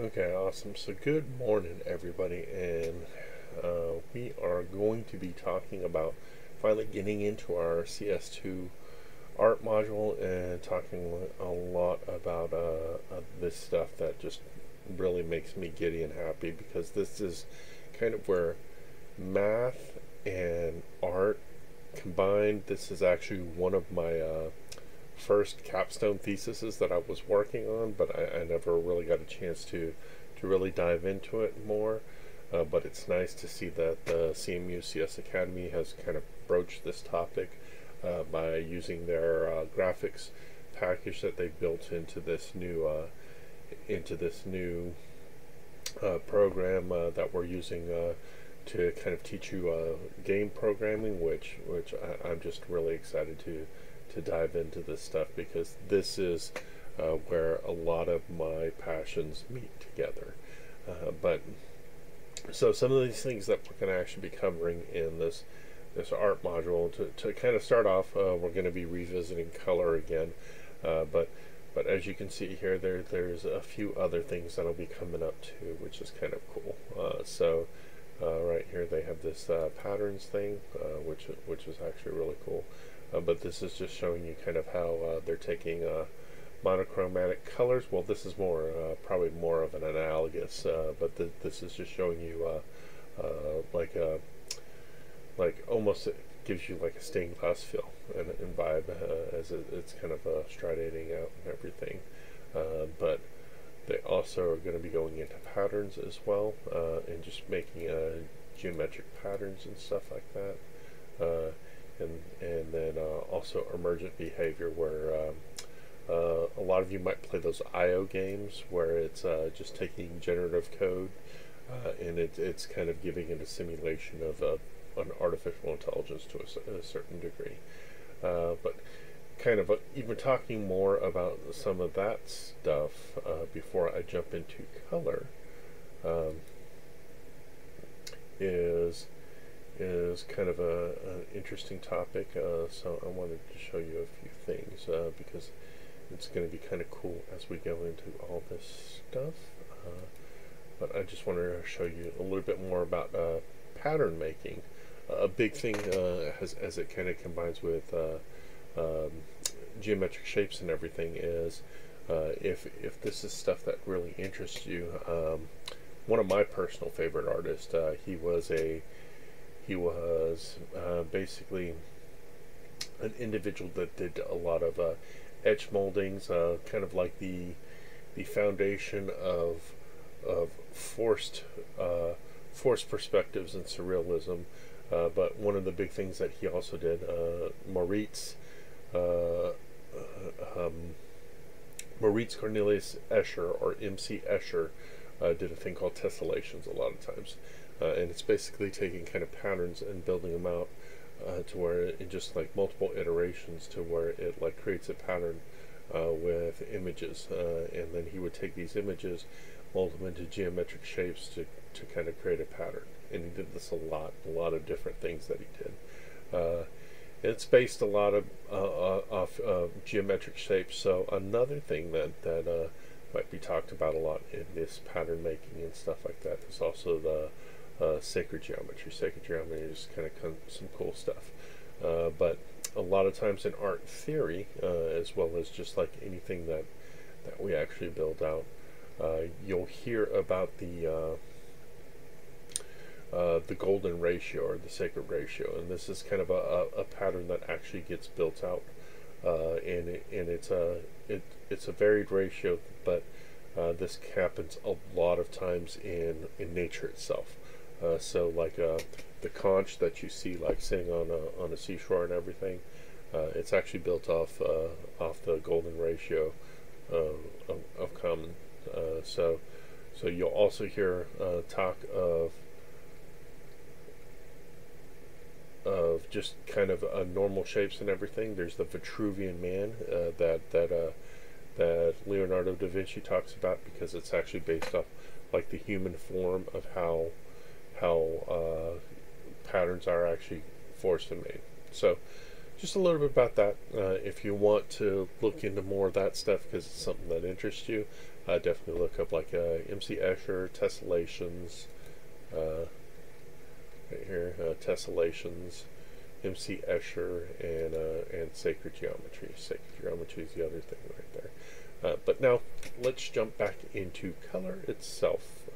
Okay, awesome. So, good morning, everybody, and uh, we are going to be talking about finally getting into our CS2 art module and talking a lot about uh, uh, this stuff that just really makes me giddy and happy because this is kind of where math and art combined. This is actually one of my uh, first capstone theses that I was working on, but I, I, never really got a chance to to really dive into it more. Uh, but it's nice to see that the CMU CS Academy has kind of broached this topic uh, by using their uh, graphics package that they built into this new uh, into this new uh, program uh, that we're using to kind of teach you game programming, which which I, I'm just really excited to to dive into this stuff because this is uh, where a lot of my passions meet together. Uh, but so some of these things that we're going to actually be covering in this this art module to, to kind of start off, uh, we're going to be revisiting color again, uh, but but as you can see here, there there's a few other things that'll be coming up too, which is kind of cool. Uh, so. Uh, right here they have this patterns thing, which which is actually really cool. Uh, but this is just showing you kind of how uh, they're taking uh, monochromatic colors. Well, this is more uh, probably more of an analogous, uh, but th this is just showing you uh, uh, like a like almost it gives you like a stained glass feel and, and vibe as it, it's kind of striating out and everything. but they also are going to be going into patterns as well and just making geometric patterns and stuff like that and and then uh, also emergent behavior where um, uh, a lot of you might play those IO games where it's uh, just taking generative code uh, and it, it's kind of giving it a simulation of an artificial intelligence to a, a certain degree. Uh, but kind of even talking more about some of that stuff uh, before I jump into color um, is is kind of a, an interesting topic, uh, so I wanted to show you a few things uh, because it's going to be kind of cool as we go into all this stuff. Uh, but I just wanted to show you a little bit more about uh, pattern making. a big thing uh, as, as it kind of combines with uh, um, geometric shapes and everything is if, if this is stuff that really interests you, um, one of my personal favorite artists, he was a he was uh, basically an individual that did a lot of uh, etch moldings, uh, kind of like the the foundation of of forced uh, forced perspectives and surrealism. Uh, but one of the big things that he also did, uh, Moritz, um, Moritz Cornelius Escher or MC Escher, did a thing called tessellations a lot of times. Uh, and it's basically taking kind of patterns and building them out uh, to where in just like multiple iterations to where it like creates a pattern uh, with images uh, and then he would take these images mold them into geometric shapes to, to kind of create a pattern. And he did this a lot a lot of different things that he did. Uh, it's based a lot of uh, off geometric shapes. So another thing that that might be talked about a lot in this pattern making and stuff like that is also the uh, sacred geometry. Sacred geometry is kind of some cool stuff. Uh, but a lot of times in art theory, uh, as well as just like anything that, that we actually build out, uh, you'll hear about the uh, uh, the golden ratio or the sacred ratio, and this is kind of a, a, a pattern that actually gets built out, and it, and it's a it, it's a varied ratio, but this happens a lot of times in in nature itself. Uh, so like uh, the conch that you see like sitting on a, on a seashore and everything, uh, it's actually built off uh, off the golden ratio of, of, common. Uh, so so you'll also hear uh, talk of of just kind of normal shapes and everything. There's the Vitruvian Man that that that Leonardo da Vinci talks about because it's actually based off like the human form of how how uh, patterns are actually forced and made. So just a little bit about that. Uh, if you want to look into more of that stuff because it's something that interests you, uh, definitely look up like uh, MC Escher, tessellations, uh, right here, uh, tessellations, MC Escher, and and sacred geometry. Sacred geometry is the other thing right there. But now let's jump back into color itself,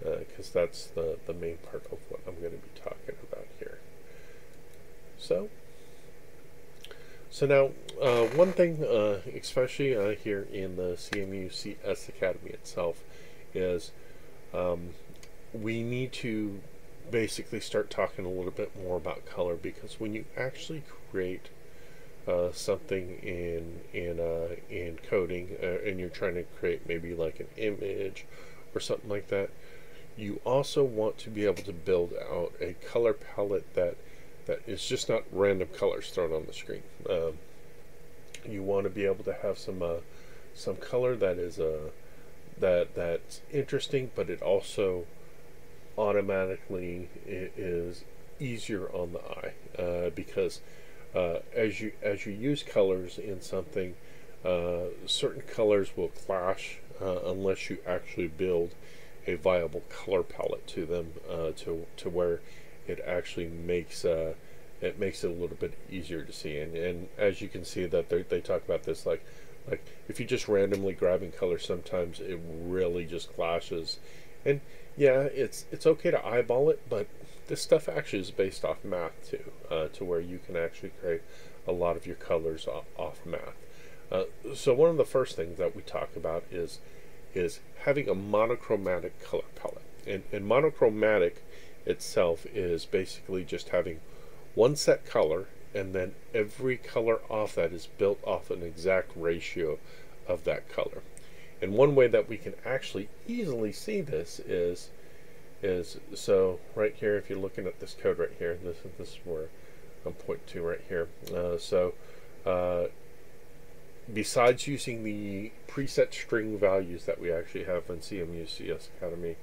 because that's the the main part of what I'm going to be talking about here. So. So now, uh, one thing, uh, especially uh, here in the CMU CS Academy itself, is um, we need to basically start talking a little bit more about color because when you actually create uh, something in in uh, in coding uh, and you're trying to create maybe like an image or something like that, you also want to be able to build out a color palette that that is just not random colors thrown on the screen. Um, you want to be able to have some uh, some color that is uh, that that's interesting, but it also automatically is easier on the eye uh, because uh, as you as you use colors in something, uh, certain colors will clash uh, unless you actually build a viable color palette to them to to where it actually makes uh, it makes it a little bit easier to see. And, and as you can see that they talk about this like like if you just randomly grabbing colors, sometimes it really just clashes. And yeah, it's it's okay to eyeball it, but this stuff actually is based off math too, uh, to where you can actually create a lot of your colors off, off math. Uh, so one of the first things that we talk about is is having a monochromatic color palette. And, and monochromatic itself is basically just having one set color and then every color off that is built off an exact ratio of that color. And one way that we can actually easily see this is is so right here if you're looking at this code right here this is this is where I'm pointing to right here uh, so uh, besides using the preset string values that we actually have in CMU CS Academy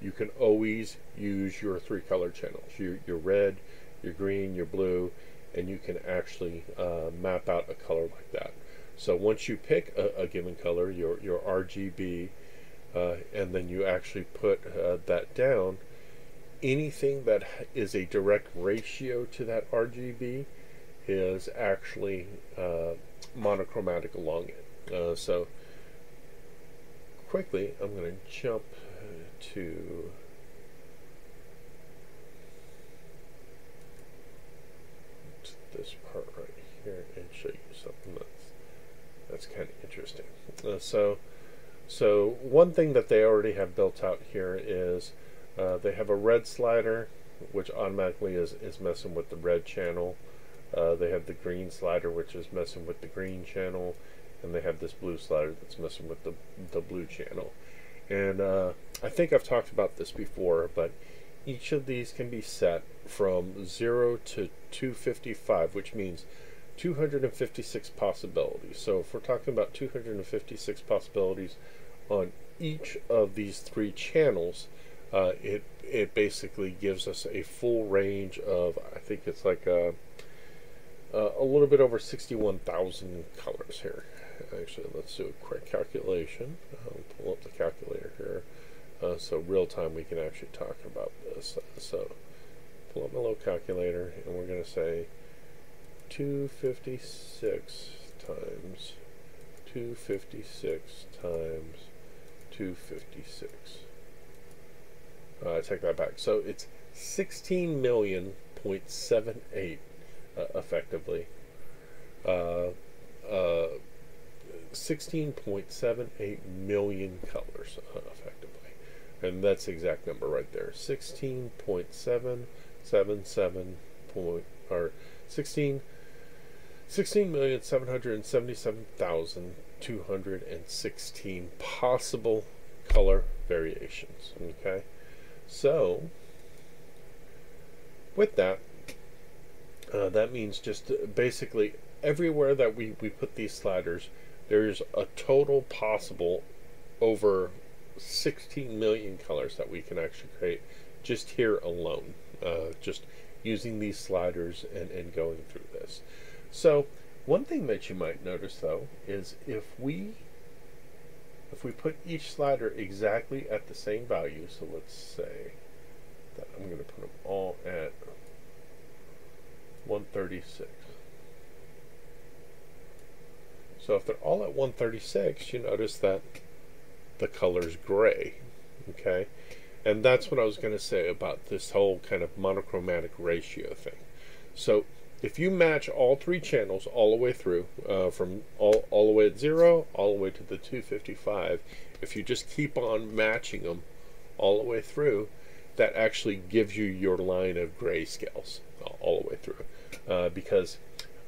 you can always use your three color channels. Your, your red, your green, your blue, and you can actually uh, map out a color like that. So once you pick a, a given color, your, your RGB, uh, and then you actually put uh, that down, anything that is a direct ratio to that RGB is actually uh, monochromatic along it. Uh, so quickly, I'm going to jump to this part right here and show you something that's that's kind of interesting. Uh, so, so one thing that they already have built out here is uh, they have a red slider, which automatically is is messing with the red channel. Uh, they have the green slider, which is messing with the green channel, and they have this blue slider that's messing with the the blue channel. And uh, I think I've talked about this before, but each of these can be set from 0 to 255, which means 256 possibilities. So if we're talking about 256 possibilities on each of these three channels, uh, it it basically gives us a full range of I think it's like a, a little bit over 61,000 colors here. Actually, let's do a quick calculation. I'll pull up the calculator here. Uh, so real time we can actually talk about this. Uh, so pull up my little calculator and we're going to say 256 times 256 times 256. Uh, take that back. So it's 16 million point seven eight uh, effectively. Uh, uh, 16.78 million colors, uh, effectively. And that's the exact number right there. 16.777 point, or 16, 16,777,216 possible color variations. Okay, so with that, uh, that means just basically everywhere that we, we put these sliders, there's a total possible over 16 million colors that we can actually create just here alone, uh, just using these sliders and, and going through this. So one thing that you might notice though is if we if we put each slider exactly at the same value, so let's say that I'm going to put them all at 136. So if they're all at 136, you notice that the color's gray, okay? And that's what I was going to say about this whole kind of monochromatic ratio thing. So if you match all three channels all the way through, uh, from all, all the way at zero, all the way to the 255, if you just keep on matching them all the way through, that actually gives you your line of grayscales all the way through. Uh, because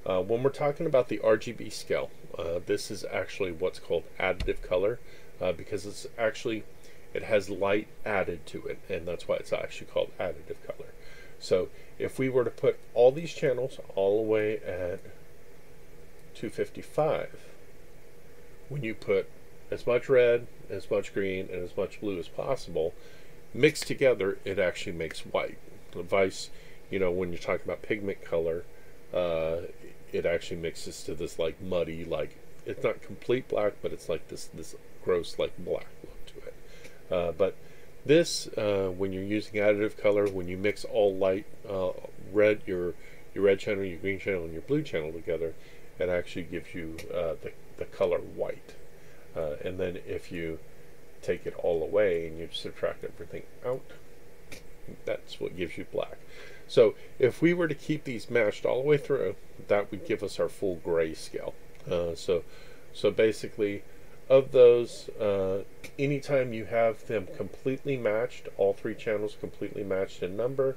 uh, when we're talking about the RGB scale, uh, this is actually what's called additive color uh, because it's actually it has light added to it, and that's why it's actually called additive color. So if we were to put all these channels all the way at 255, when you put as much red, as much green, and as much blue as possible, mixed together, it actually makes white. The vice, you know, when you're talking about pigment color, uh, it actually mixes to this like muddy, like it's not complete black, but it's like this this gross like black look to it. Uh, but this, uh, when you're using additive color, when you mix all light uh, red, your your red channel, your green channel, and your blue channel together, it actually gives you uh, the the color white. Uh, and then if you take it all away and you subtract everything out, that's what gives you black. So if we were to keep these matched all the way through, that would give us our full gray scale. Uh, so, so basically, of those, uh, anytime you have them completely matched, all three channels completely matched in number,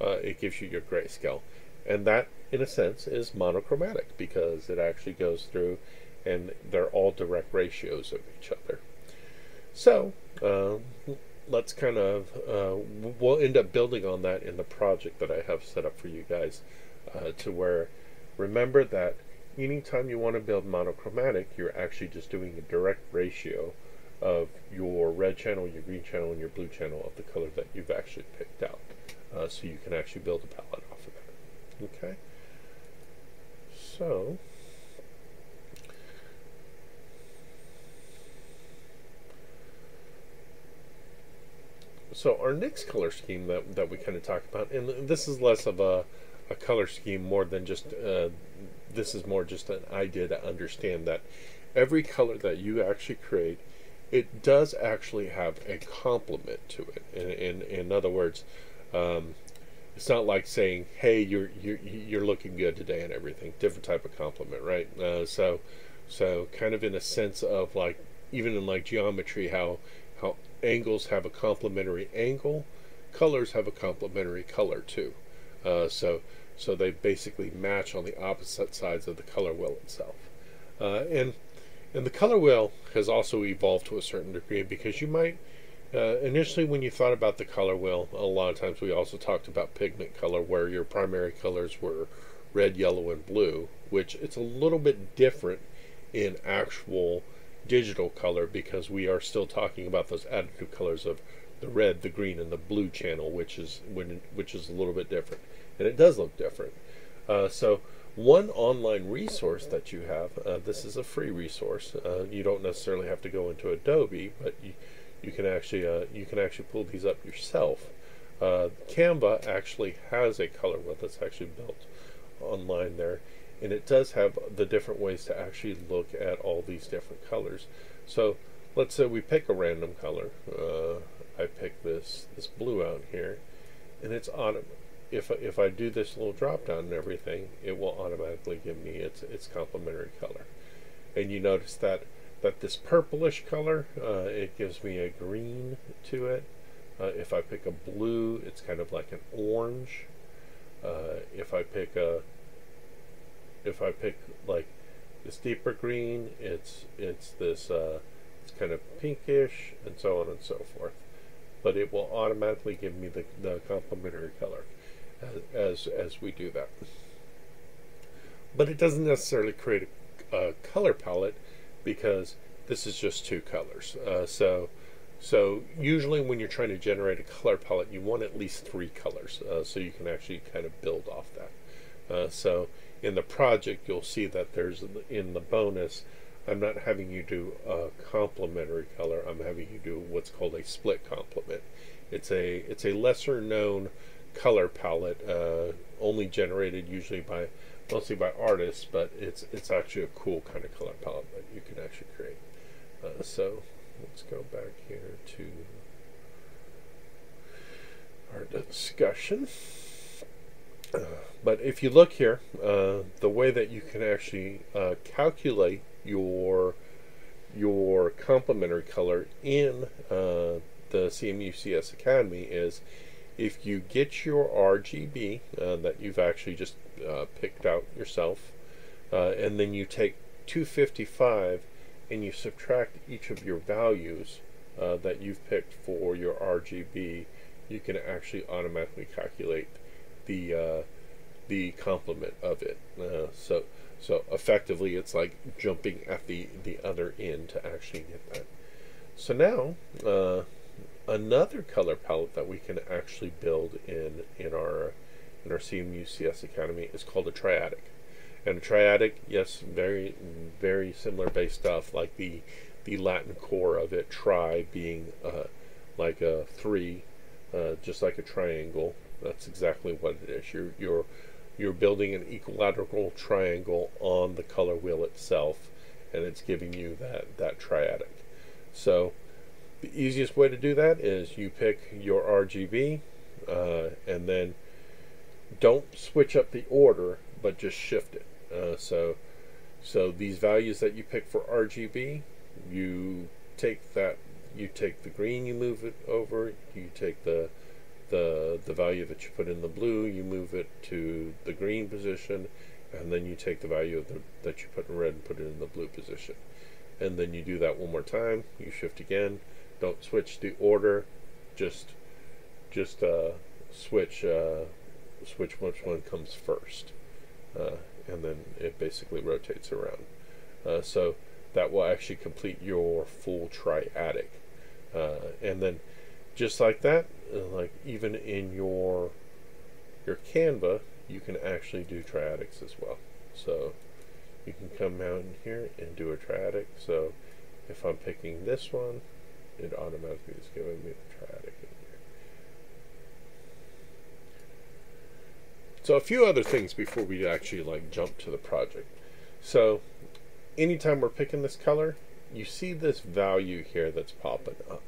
uh, it gives you your grayscale. And that, in a sense, is monochromatic because it actually goes through and they're all direct ratios of each other. So, uh, let's kind of, uh, we'll end up building on that in the project that I have set up for you guys uh, to where remember that anytime you want to build monochromatic, you're actually just doing a direct ratio of your red channel, your green channel, and your blue channel of the color that you've actually picked out. Uh, so you can actually build a palette off of that. Okay? So, so our next color scheme that, that we kind of talked about, and this is less of a, a color scheme more than just, uh, this is more just an idea to understand that every color that you actually create, it does actually have a complement to it. In, in, in other words, um, it's not like saying, "Hey, you're you're you're looking good today" and everything. Different type of compliment, right? Uh, so, so kind of in a sense of like even in like geometry, how angles have a complementary angle, colors have a complementary color too. Uh, so so they basically match on the opposite sides of the color wheel itself. Uh, and and the color wheel has also evolved to a certain degree because you might uh, initially when you thought about the color wheel, a lot of times we also talked about pigment color where your primary colors were red, yellow, and blue, which it's a little bit different in actual digital color because we are still talking about those additive colors of the red, the green, and the blue channel, which is when, which is a little bit different, and it does look different. Uh, so one online resource that you have, uh, this is a free resource. Uh, you don't necessarily have to go into Adobe, but you, you can actually uh, you can actually pull these up yourself. Uh, Canva actually has a color wheel that's actually built online there and it does have the different ways to actually look at all these different colors. So let's say we pick a random color. Uh, I pick this this blue out here, and it's auto. If if I do this little drop down and everything, it will automatically give me its its complementary color. And you notice that that this purplish color, uh, it gives me a green to it. Uh, if I pick a blue, it's kind of like an orange. Uh, if I pick a if I pick like this deeper green, it's it's this uh, it's kind of pinkish and so on and so forth. But it will automatically give me the, the complementary color as, as, as we do that. But it doesn't necessarily create a, a color palette because this is just two colors. Uh, so so usually when you're trying to generate a color palette, you want at least three colors uh, so you can actually kind of build off that. Uh, so in the project, you'll see that there's in the bonus, I'm not having you do a complementary color. I'm having you do what's called a split complement. It's a it's a lesser known color palette, uh, only generated usually by mostly by artists, but it's it's actually a cool kind of color palette that you can actually create. Uh, so let's go back here to our discussion. Uh, but if you look here, uh, the way that you can actually uh, calculate your your complementary color in uh, the CMU-CS Academy is if you get your RGB uh, that you've actually just uh, picked out yourself, and then you take 255 and you subtract each of your values that you've picked for your RGB, you can actually automatically calculate the uh, the complement of it. Uh, so so effectively, it's like jumping at the the other end to actually get that. So now uh, another color palette that we can actually build in in our in our CMU CS Academy is called a triadic. And a triadic, yes, very very similar base stuff like the the Latin core of it, tri being uh, like a three, uh, just like a triangle, that's exactly what it is. You're you're you're building an equilateral triangle on the color wheel itself, and it's giving you that that triadic. So the easiest way to do that is you pick your RGB, uh, and then don't switch up the order, but just shift it. Uh, so so these values that you pick for RGB, you take that you take the green, you move it over, you take the the, the value that you put in the blue, you move it to the green position, and then you take the value the, that you put in red and put it in the blue position. And then you do that one more time, you shift again, don't switch the order, just just uh, switch uh, switch which one comes first. Uh, and then it basically rotates around. Uh, so that will actually complete your full triadic. Uh, and then just like that, uh, like even in your your Canva, you can actually do triadics as well. So you can come out in here and do a triadic. So if I'm picking this one, it automatically is giving me the triadic in here. So a few other things before we actually like jump to the project. So anytime we're picking this color, you see this value here that's popping up.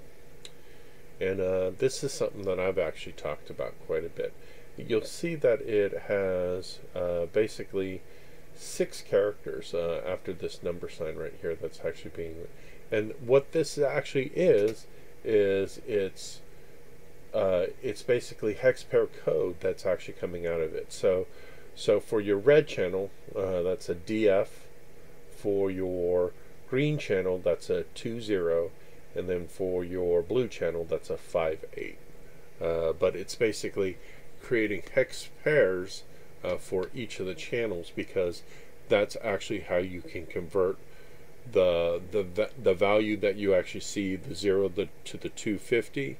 And uh, this is something that I've actually talked about quite a bit. You'll see that it has uh, basically six characters uh, after this number sign right here that's actually being and what this actually is is it's uh, it's basically hex pair code that's actually coming out of it so so for your red channel uh, that's a DF for your green channel that's a 20 and then for your blue channel that's a 5-8 uh, but it's basically creating hex pairs uh, for each of the channels because that's actually how you can convert the the the value that you actually see the 0 the, to the 250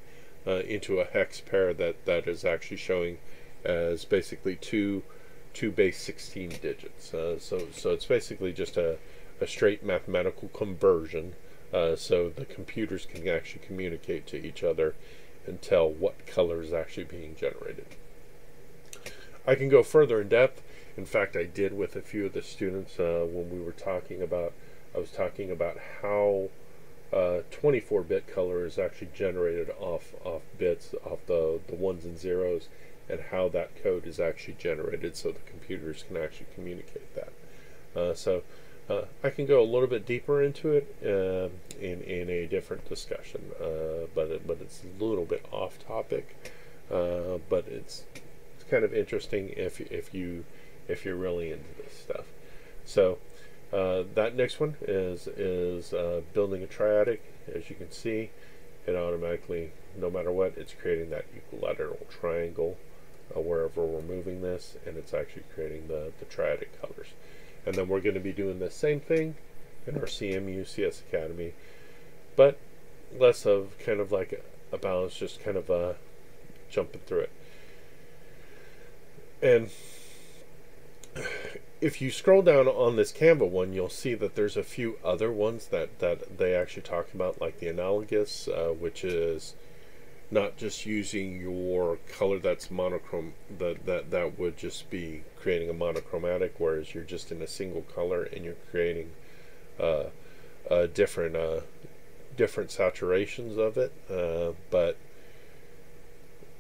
uh, into a hex pair that that is actually showing as basically two two base 16 digits. Uh, so so it's basically just a, a straight mathematical conversion uh, so the computers can actually communicate to each other and tell what color is actually being generated. I can go further in depth. In fact, I did with a few of the students uh, when we were talking about, I was talking about how 24-bit uh, color is actually generated off off bits, off the, the ones and zeros, and how that code is actually generated so the computers can actually communicate that. Uh, so uh, I can go a little bit deeper into it uh, in in a different discussion, uh, but it, but it's a little bit off topic. Uh, but it's it's kind of interesting if if you if you're really into this stuff. So uh, that next one is is uh, building a triadic. As you can see, it automatically, no matter what, it's creating that equilateral triangle wherever we're moving this, and it's actually creating the the triadic colors. And then we're going to be doing the same thing in our CMU CS Academy, but less of kind of like a, balance, just kind of uh, jumping through it. And if you scroll down on this Canva one, you'll see that there's a few other ones that, that they actually talk about, like the analogous, uh, which is not just using your color that's monochrome, that, that, that would just be creating a monochromatic, whereas you're just in a single color and you're creating uh, uh, different, uh, different saturations of it. Uh, but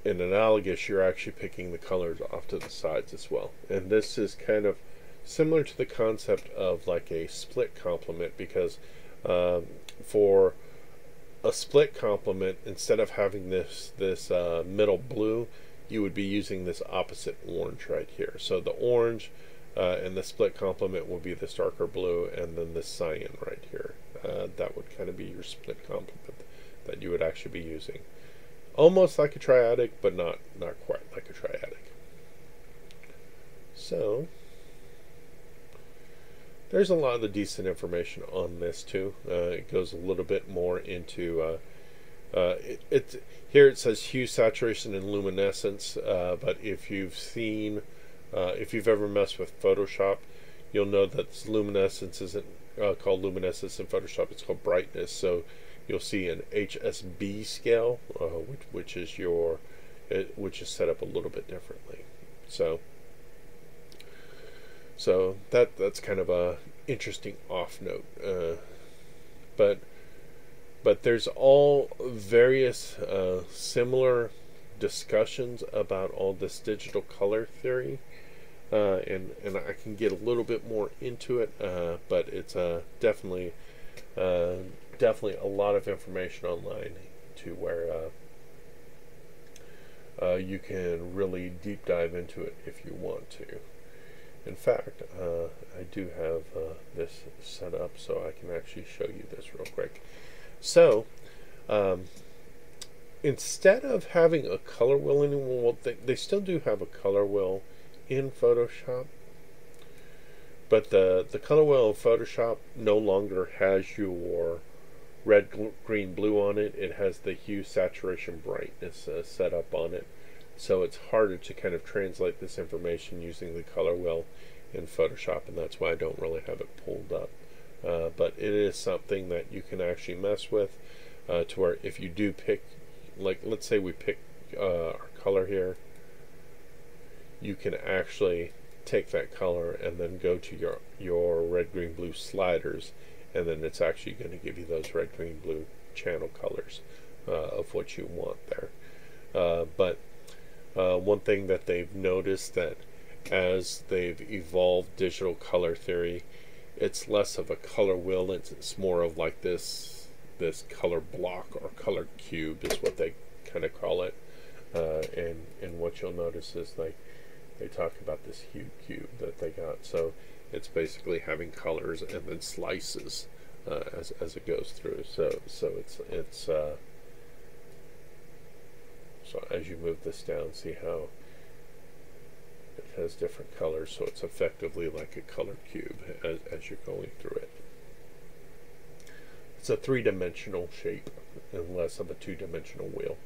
in analogous, you're actually picking the colors off to the sides as well. And this is kind of similar to the concept of like a split complement because um, for a split complement, instead of having this this uh, middle blue, you would be using this opposite orange right here. So the orange uh, and the split complement will be this darker blue, and then this cyan right here. Uh, that would kind of be your split complement that you would actually be using. Almost like a triadic, but not not quite like a triadic. So there's a lot of the decent information on this too. Uh, it goes a little bit more into uh, uh, it, it, here it says hue, saturation, and luminescence. Uh, but if you've seen, uh, if you've ever messed with Photoshop, you'll know that luminescence isn't uh, called luminescence in Photoshop. It's called brightness. So you'll see an HSB scale, which, which is your, which is set up a little bit differently. So. So that that's kind of a interesting off note. Uh, but but there's all various uh, similar discussions about all this digital color theory. Uh, and and I can get a little bit more into it, uh, but it's uh, definitely uh, definitely a lot of information online to where uh, you can really deep dive into it if you want to. In fact, uh, I do have uh, this set up so I can actually show you this real quick. So, um, instead of having a color wheel anymore, well, they, they still do have a color wheel in Photoshop, but the, the color wheel in Photoshop no longer has your red, green, blue on it. It has the hue, saturation, brightness uh, set up on it. So it's harder to kind of translate this information using the color wheel in Photoshop, and that's why I don't really have it pulled up. Uh, but it is something that you can actually mess with uh, to where if you do pick, like let's say we pick uh, our color here, you can actually take that color and then go to your your red, green, blue sliders, and then it's actually going to give you those red, green, blue channel colors uh, of what you want there. Uh, but uh, one thing that they've noticed that as they've evolved digital color theory, it's less of a color wheel. It's, it's more of like this this color block or color cube is what they kind of call it. Uh, and and what you'll notice is like they talk about this hue cube that they got. So it's basically having colors and then slices uh, as as it goes through. So so it's it's uh, so as you move this down, see how it has different colors, so it's effectively like a color cube as, as you're going through it. It's a three-dimensional shape and less of a two-dimensional wheel.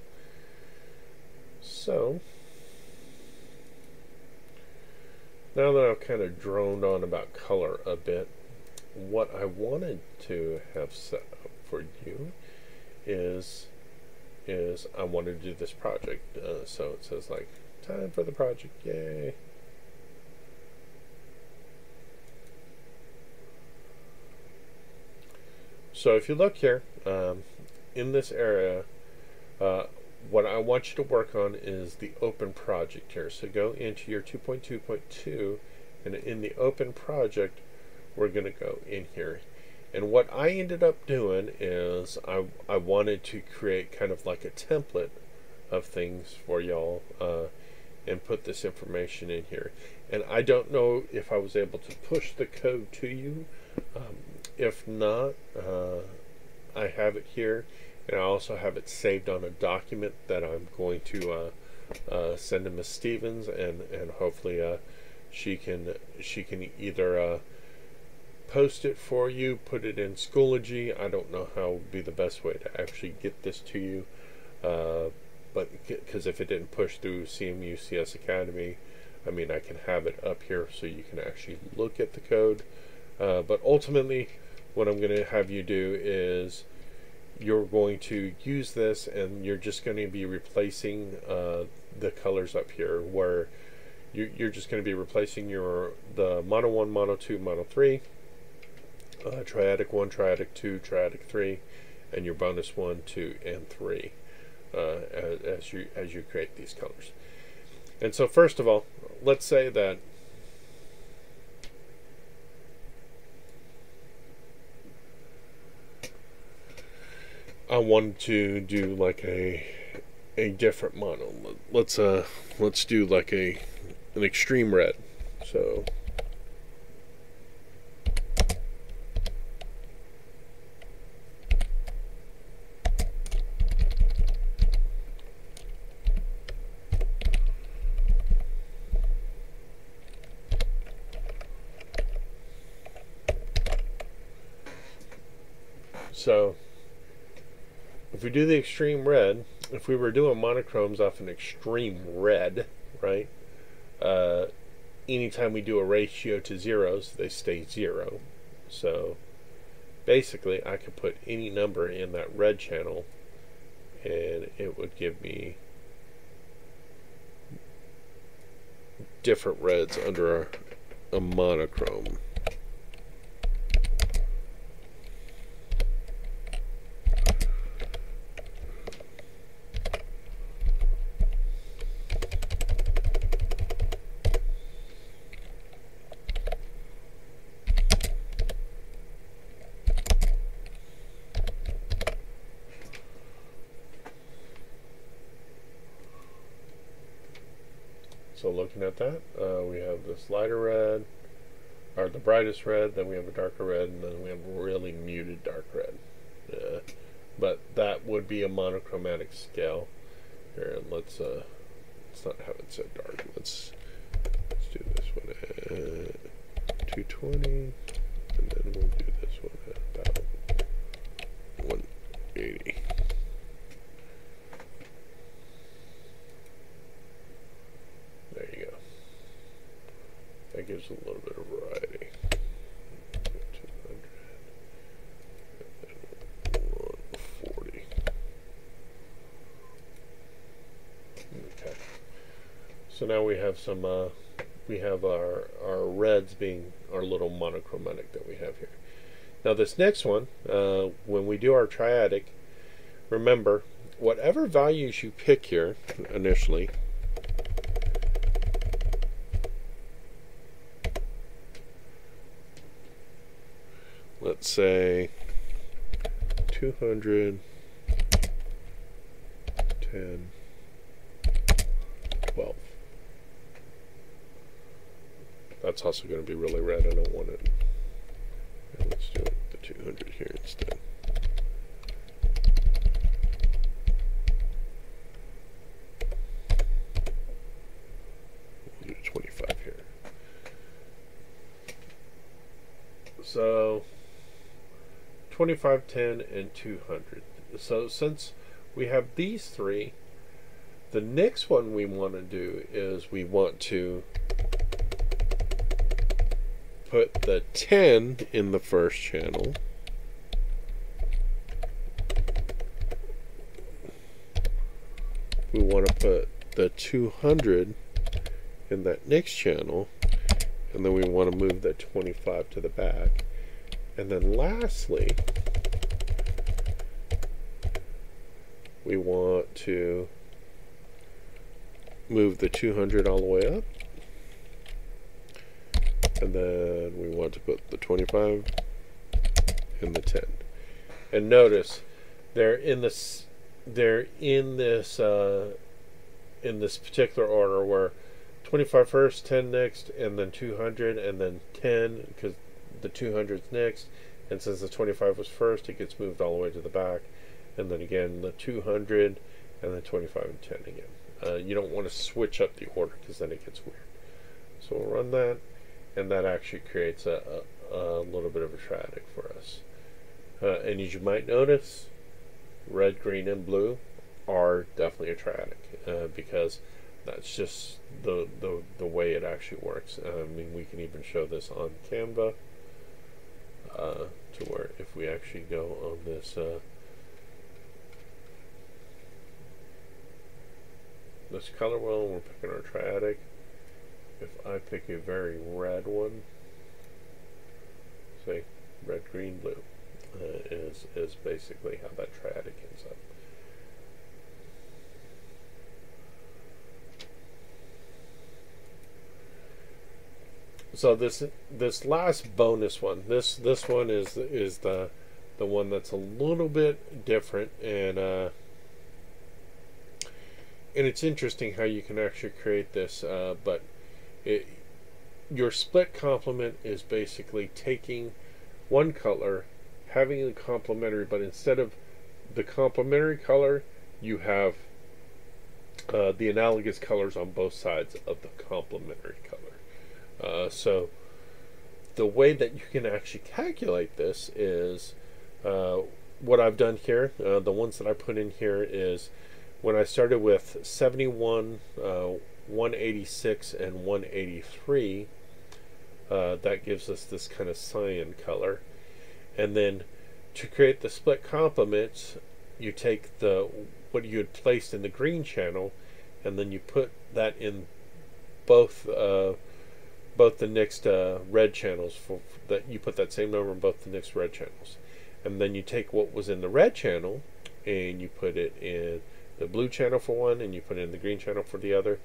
So, now that I've kind of droned on about color a bit, what I wanted to have set up for you is is I wanted to do this project. Uh, so it says like, time for the project, yay. So if you look here, um, in this area, uh, what I want you to work on is the open project here. So go into your 2.2.2 and in the open project, we're going to go in here and what I ended up doing is I, I wanted to create kind of like a template of things for y'all uh, and put this information in here. And I don't know if I was able to push the code to you. Um, if not, uh, I have it here. And I also have it saved on a document that I'm going to uh, uh send to Miss Stevens, and and hopefully uh, she can she can either uh, post it for you, put it in Schoology. I don't know how would be the best way to actually get this to you, uh, but because if it didn't push through CMU CS Academy, I mean, I can have it up here so you can actually look at the code. Uh, but ultimately, what I'm going to have you do is you're going to use this and you're just going to be replacing uh, the colors up here where you, you're just going to be replacing your the mono 1, mono 2, mono 3, uh, triadic 1, triadic 2, triadic 3, and your bonus 1, 2, and 3 uh, as, as, you, as you create these colors. And so first of all, let's say that I wanted to do like a a different mono. Let's uh let's do like a an extreme red. So So if we do the extreme red, if we were doing monochromes off an extreme red, right? Uh, anytime we do a ratio to zeros, they stay zero. So basically, I could put any number in that red channel and it would give me different reds under a, a monochrome. So looking at that, uh, we have this lighter red, or the brightest red, then we have a darker red, and then we have a really muted dark red. Uh, but that would be a monochromatic scale. Here, let's uh, let's not have it so dark. Let's let's do this one at 220, and then we'll do this one at about 180. That gives a little bit of variety. 140. Okay. Now we have some, uh, we have our, our reds being our little monochromatic that we have here. Now this next one, uh, when we do our triadic, remember, whatever values you pick here initially, let's say 200, 10, 12. That's also going to be really red. I don't want it. let's do the 200 here instead. We'll do 25 here. So 25, 10, and 200. So since we have these three, the next one we want to do is we want to put the 10 in the first channel. We want to put the 200 in that next channel and then we want to move the 25 to the back and then lastly, we want to move the 200 all the way up. And then we want to put the 25 and the 10. And notice they're in this they're in this uh, in this particular order where 25 first, 10 next, and then 200, and then 10 because the 200's next, and since the 25 was first, it gets moved all the way to the back, and then again the 200, and then 25 and 10 again. Uh, you don't want to switch up the order because then it gets weird. So we'll run that, and that actually creates a, a, a little bit of a triadic for us. Uh, and as you might notice, red, green, and blue are definitely a triadic uh, because that's just the, the, the way it actually works. I mean, we can even show this on Canva uh, to where if we actually go on this uh, this color wheel, we're picking our triadic. If I pick a very red one, say red, green, blue, uh, is is basically how that triadic ends up. So this this last bonus one, this this one is is the the one that's a little bit different and uh, and it's interesting how you can actually create this, uh, but it, your split complement is basically taking one color, having a complementary, but instead of the complementary color, you have uh, the analogous colors on both sides of the complementary color. Uh, so the way that you can actually calculate this is uh, what I've done here. Uh, the ones that I put in here is when I started with 71, uh, 186, and 183. Uh, that gives us this kind of cyan color. And then to create the split complements, you take the what you had placed in the green channel, and then you put that in both uh, both the next uh, red channels for, for, that you put that same number in both the next red channels, and then you take what was in the red channel and you put it in the blue channel for one, and you put it in the green channel for the other.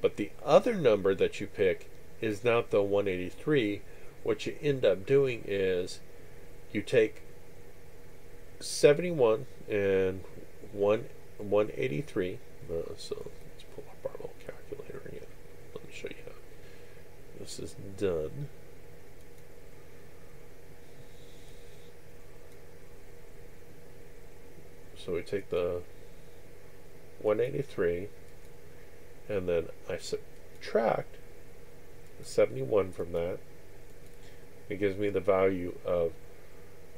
But the other number that you pick is not the 183. What you end up doing is you take 71 and 1 183. Uh, so let's pull up our little calculator again. Let me show you how this is done. So we take the 183 and then I subtract 71 from that. It gives me the value of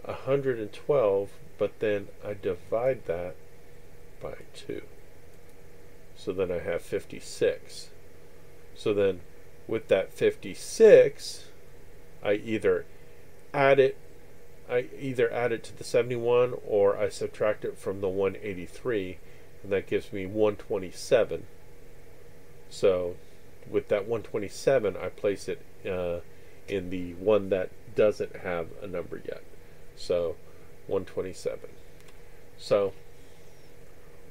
112, but then I divide that by 2. So then I have 56. So then with that 56, I either add it I either add it to the 71 or I subtract it from the 183 and that gives me 127 so with that 127 I place it uh, in the one that doesn't have a number yet. So 127 so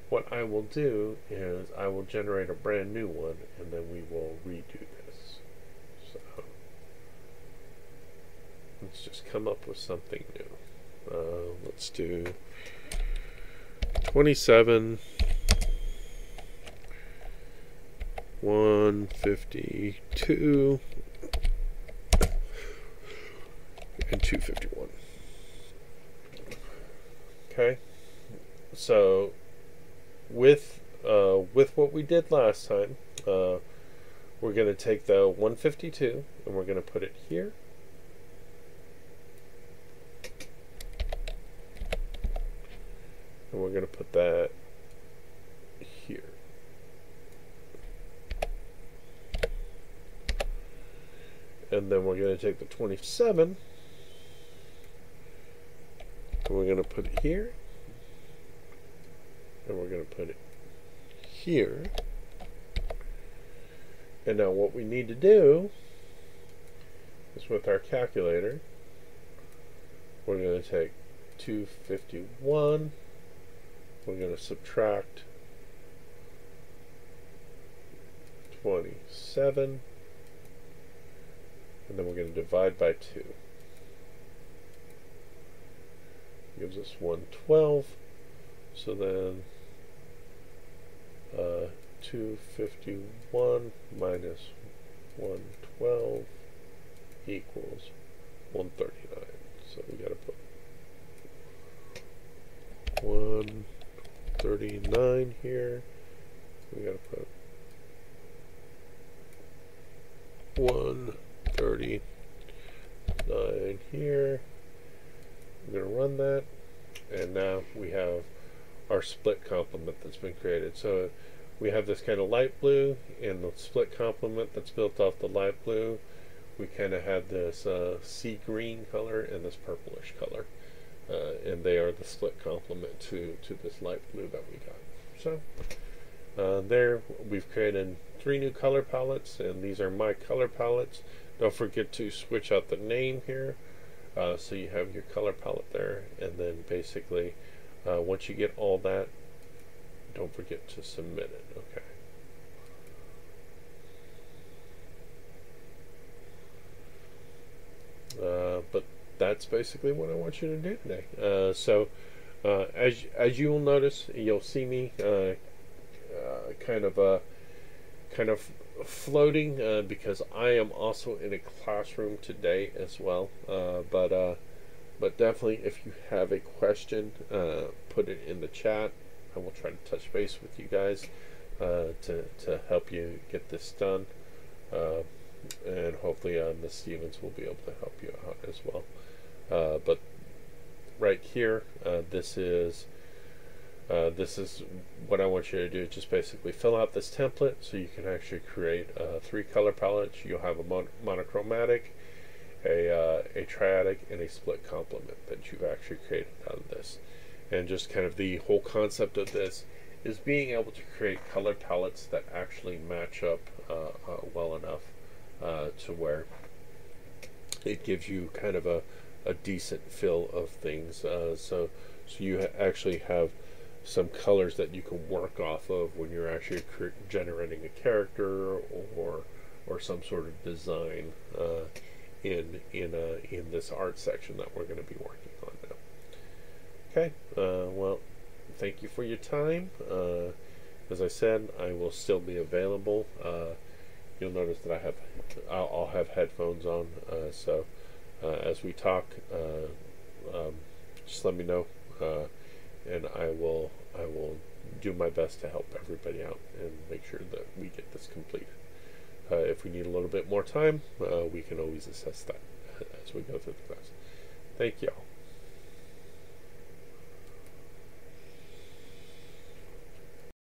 what I will do is I will generate a brand new one and then we will redo this. So let's just come up with something new. Uh, let's do 27 152 and 251 okay so with uh, with what we did last time uh, we're going to take the 152 and we're going to put it here. And we're going to put that here. And then we're going to take the 27 and we're going to put it here and we're going to put it here. And now what we need to do is with our calculator, we're going to take 251 we're going to subtract 27 and then we're going to divide by 2 gives us 112 so then uh, 251 minus 112 equals 139 so we got to put 139 here. We gotta put 139 here. I'm gonna run that, and now we have our split complement that's been created. So we have this kind of light blue and the split complement that's built off the light blue. We kind of have this uh, sea green color and this purplish color. Uh, and they are the split complement to, to this light blue that we got. So uh, there we've created three new color palettes and these are my color palettes. Don't forget to switch out the name here uh, so you have your color palette there. And then basically uh, once you get all that don't forget to submit it okay? Uh, but that's basically what I want you to do today. Uh, so uh, as as you will notice you'll see me uh, kind of uh, kind of floating uh, because I am also in a classroom today as well. Uh, but uh, but definitely, if you have a question, uh, put it in the chat. I will try to touch base with you guys uh, to to help you get this done, uh, and hopefully, uh, Miss Stevens will be able to help you out as well. but right here, this is. Uh, this is what I want you to do. Just basically fill out this template so you can actually create uh, three color palettes. You'll have a mon monochromatic, a, uh, a triadic, and a split complement that you've actually created out of this. And just kind of the whole concept of this is being able to create color palettes that actually match up uh, uh, well enough to where it gives you kind of a, a decent fill of things. so, so you ha actually have some colors that you can work off of when you're actually generating a character or or some sort of design uh, in in in this art section that we're going to be working on now. Okay, uh, well, thank you for your time. Uh, as I said, I will still be available. Uh, you'll notice that I have I'll, I'll have headphones on, uh, so as we talk, um, just let me know and I will I will do my best to help everybody out and make sure that we get this completed. Uh, if we need a little bit more time, uh, we can always assess that as we go through the class. Thank you all.